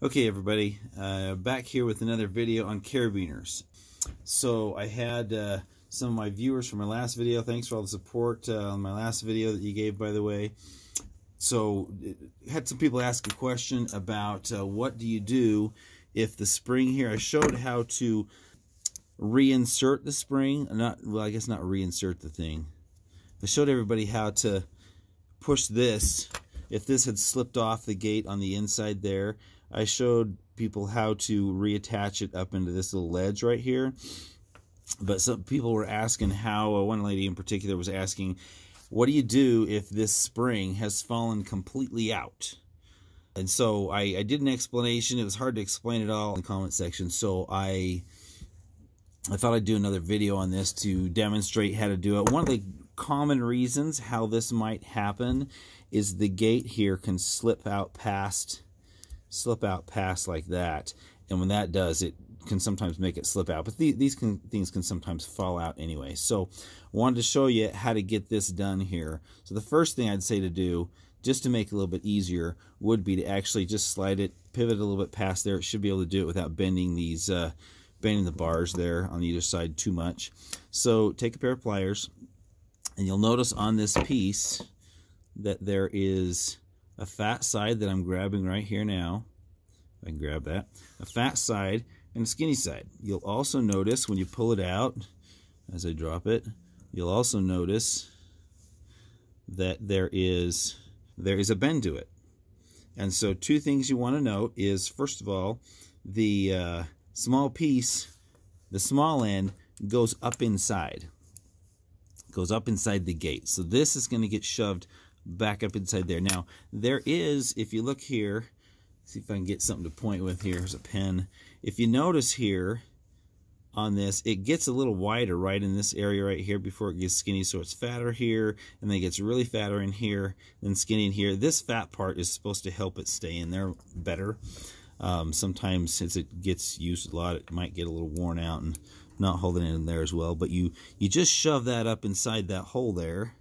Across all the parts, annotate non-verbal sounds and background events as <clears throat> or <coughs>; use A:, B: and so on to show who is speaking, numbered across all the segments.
A: Okay, everybody, uh, back here with another video on carabiners. So I had uh, some of my viewers from my last video. Thanks for all the support uh, on my last video that you gave, by the way. So had some people ask a question about uh, what do you do if the spring here. I showed how to reinsert the spring. Not well, I guess not reinsert the thing. I showed everybody how to push this if this had slipped off the gate on the inside there I showed people how to reattach it up into this little ledge right here. But some people were asking how, uh, one lady in particular was asking, what do you do if this spring has fallen completely out? And so I, I did an explanation. It was hard to explain it all in the comment section. So I I thought I'd do another video on this to demonstrate how to do it. One of the common reasons how this might happen is the gate here can slip out past slip out past like that. And when that does, it can sometimes make it slip out. But the, these can, things can sometimes fall out anyway. So I wanted to show you how to get this done here. So the first thing I'd say to do, just to make it a little bit easier, would be to actually just slide it, pivot a little bit past there. It should be able to do it without bending these, uh, bending the bars there on either side too much. So take a pair of pliers, and you'll notice on this piece that there is a fat side that I'm grabbing right here now. I can grab that. A fat side and a skinny side. You'll also notice when you pull it out, as I drop it, you'll also notice that there is there is a bend to it. And so two things you want to note is, first of all, the uh, small piece, the small end, goes up inside. Goes up inside the gate. So this is going to get shoved back up inside there. Now, there is, if you look here, see if I can get something to point with here. Here's a pen. If you notice here on this, it gets a little wider right in this area right here before it gets skinny. So it's fatter here, and then it gets really fatter in here, then skinny in here. This fat part is supposed to help it stay in there better. Um, sometimes since it gets used a lot, it might get a little worn out and not holding it in there as well. But you, you just shove that up inside that hole there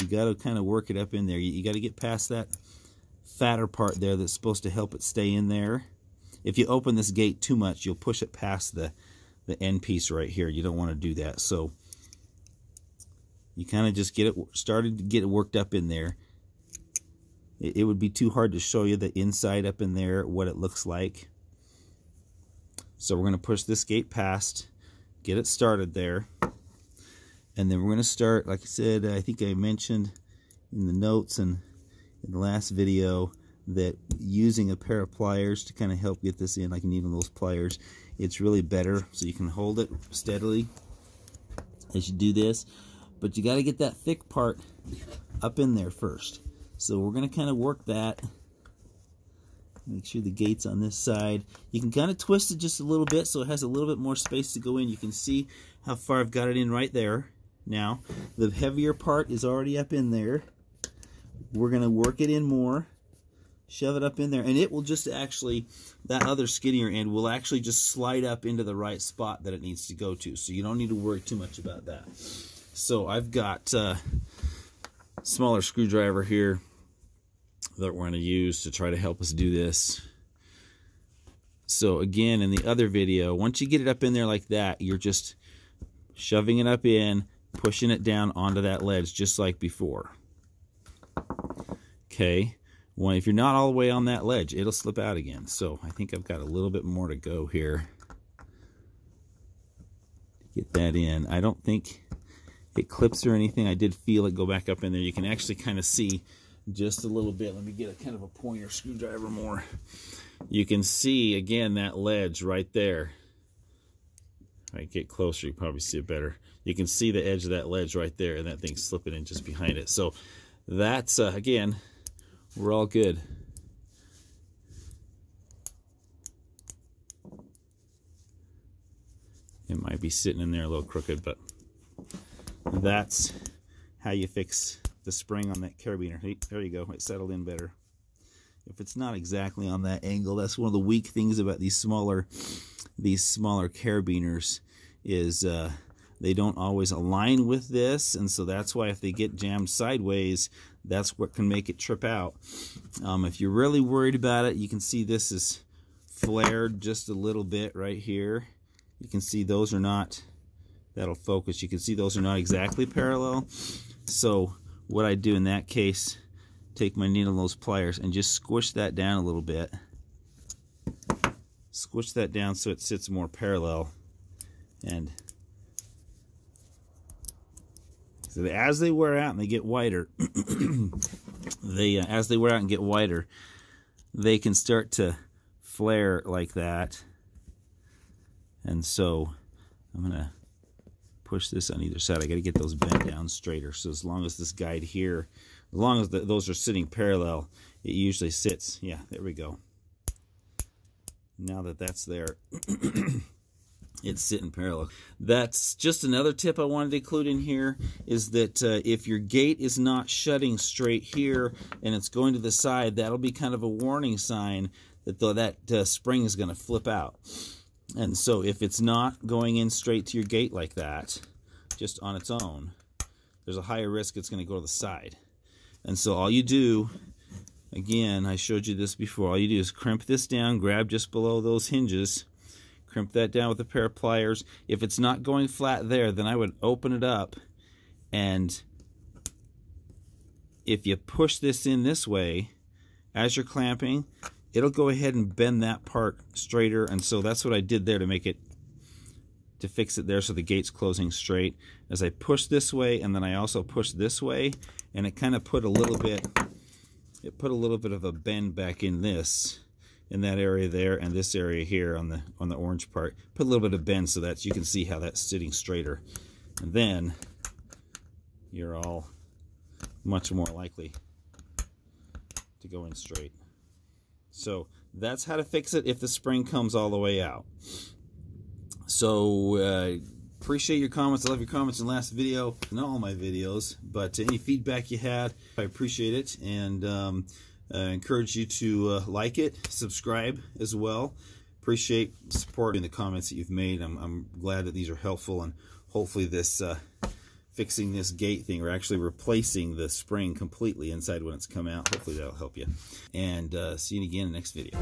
A: you got to kind of work it up in there. You, you got to get past that fatter part there that's supposed to help it stay in there. If you open this gate too much, you'll push it past the, the end piece right here. You don't want to do that. So you kind of just get it started to get it worked up in there. It, it would be too hard to show you the inside up in there, what it looks like. So we're going to push this gate past, get it started there and then we're going to start like I said I think I mentioned in the notes and in the last video that using a pair of pliers to kind of help get this in like needing those pliers it's really better. So you can hold it steadily as you do this but you got to get that thick part up in there first. So we're going to kind of work that. Make sure the gate's on this side. You can kind of twist it just a little bit so it has a little bit more space to go in. You can see how far I've got it in right there now, the heavier part is already up in there. We're going to work it in more, shove it up in there, and it will just actually, that other skinnier end will actually just slide up into the right spot that it needs to go to. So you don't need to worry too much about that. So I've got a smaller screwdriver here that we're going to use to try to help us do this. So again, in the other video, once you get it up in there like that, you're just shoving it up in, pushing it down onto that ledge just like before. Okay, well, if you're not all the way on that ledge, it'll slip out again. So I think I've got a little bit more to go here. Get that in. I don't think it clips or anything. I did feel it go back up in there. You can actually kind of see just a little bit. Let me get a kind of a pointer screwdriver more. You can see, again, that ledge right there. I get closer, you probably see it better. You can see the edge of that ledge right there, and that thing's slipping in just behind it. So that's, uh, again, we're all good. It might be sitting in there a little crooked, but that's how you fix the spring on that carabiner. There you go, it settled in better. If it's not exactly on that angle, that's one of the weak things about these smaller these smaller carabiners is uh, they don't always align with this and so that's why if they get jammed sideways that's what can make it trip out. Um, if you're really worried about it, you can see this is flared just a little bit right here. You can see those are not, that'll focus, you can see those are not exactly parallel. So what I do in that case, take my needle nose pliers and just squish that down a little bit. Squish that down so it sits more parallel. And so as they wear out and they get whiter, <coughs> they uh, as they wear out and get whiter, they can start to flare like that. And so I'm gonna push this on either side. I got to get those bent down straighter. So as long as this guide here, as long as the, those are sitting parallel, it usually sits. Yeah, there we go. Now that that's there, <clears throat> it's sitting parallel. That's just another tip I wanted to include in here is that uh, if your gate is not shutting straight here and it's going to the side, that'll be kind of a warning sign that the, that uh, spring is going to flip out. And so if it's not going in straight to your gate like that, just on its own, there's a higher risk it's going to go to the side. And so all you do, again, I showed you this before, all you do is crimp this down, grab just below those hinges, crimp that down with a pair of pliers. If it's not going flat there, then I would open it up and if you push this in this way as you're clamping, it'll go ahead and bend that part straighter and so that's what I did there to make it to fix it there so the gate's closing straight as I push this way and then I also push this way and it kind of put a little bit it put a little bit of a bend back in this in that area there and this area here on the on the orange part. Put a little bit of bend so that you can see how that's sitting straighter. And then you're all much more likely to go in straight. So that's how to fix it if the spring comes all the way out. So uh, appreciate your comments I love your comments in the last video not all my videos but any feedback you had I appreciate it and um, encourage you to uh, like it, subscribe as well. Appreciate support in the comments that you've made. I'm, I'm glad that these are helpful and hopefully this uh, fixing this gate thing or actually replacing the spring completely inside when it's come out. Hopefully that'll help you. And uh, see you again in the next video.